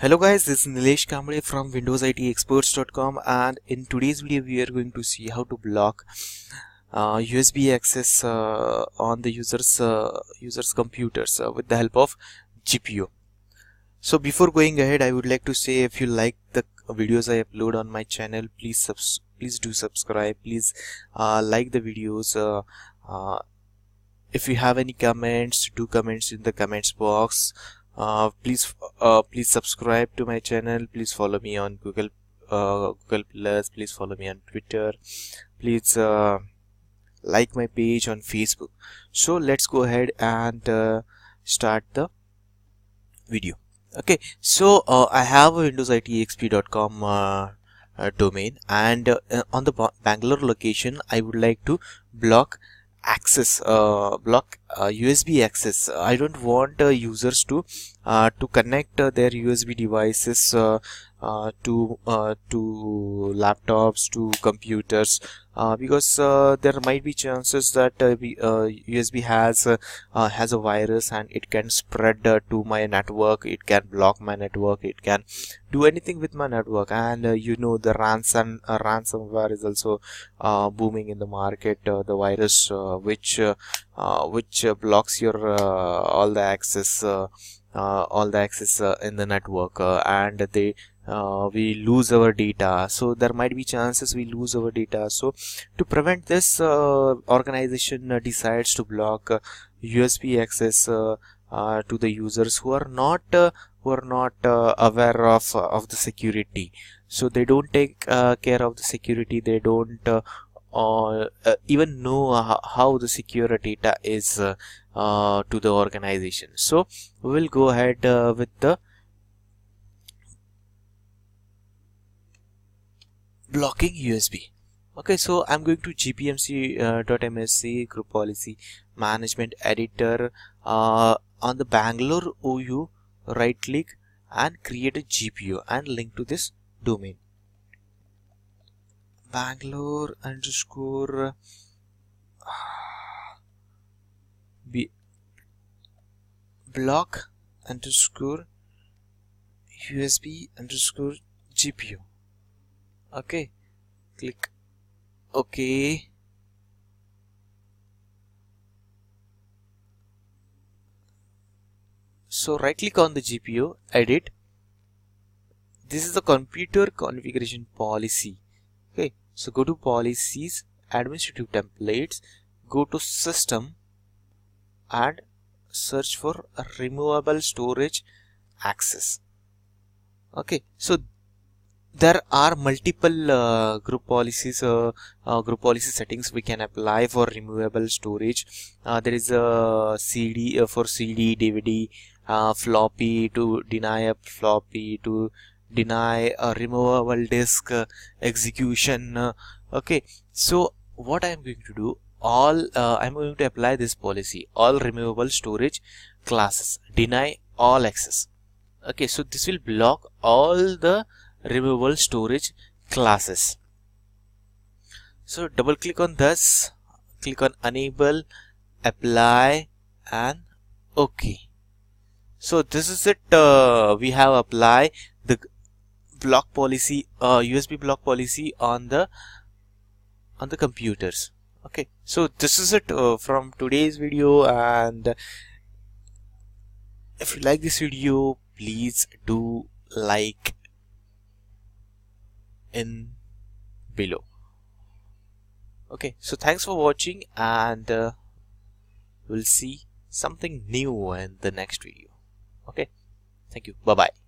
Hello guys, this is Nilesh Kamble from WindowsITExperts.com and in today's video we are going to see how to block uh, USB access uh, on the user's uh, user's computers uh, with the help of GPO. So before going ahead, I would like to say if you like the videos I upload on my channel, please subs please do subscribe. Please uh, like the videos. Uh, if you have any comments, do comments in the comments box uh, please uh, please subscribe to my channel. Please follow me on google uh, google plus. Please follow me on twitter. Please uh, like my page on facebook. So let's go ahead and uh, start the video. Okay. So uh, i have a windowsitexp.com uh, uh, domain. And on the bangalore location i would like to block access uh, block uh, USB access. I don't want uh, users to uh, to connect uh, their USB devices uh, uh, to uh, to laptops to computers uh, because uh, there might be chances that uh, USB uh, has uh, has a virus and it can spread to my network it can block my network it can do anything with my network. And you know the ransom ransomware is also booming in the market the virus which which blocks your all the access all the access in the network and they uh, we lose our data. So there might be chances we lose our data. So to prevent this uh, organization uh, decides to block USB uh, access uh, uh, to the users who are not who are not aware of of the security. So they don't take care of the security. They don't even know how the secure data is to the organization. So we will go ahead with the blocking USB okay so I'm going to gpmc.msc uh, group policy management editor uh, on the Bangalore OU right click and create a GPO and link to this domain. Bangalore underscore block underscore USB underscore GPO okay click ok. So right click on the GPO edit. This is the computer configuration policy. Okay so go to policies administrative templates go to system and search for removable storage access. Okay so there are multiple uh, group policies uh, uh, group policy settings we can apply for removable storage. Uh, there is a cd uh, for cd dvd uh, floppy to deny a floppy to deny a removable disk execution okay. So what i am going to do all i'm going to apply this policy all removable storage classes deny all access. Okay so this will block all the removable storage classes. So double click on this click on enable apply and ok so this is it uh, we have apply the block policy uh, USB block policy on the on the computers okay so this is it uh, from today's video and if you like this video please do like in below. Okay so thanks for watching and uh, we'll see something new in the next video. Okay thank you. Bye bye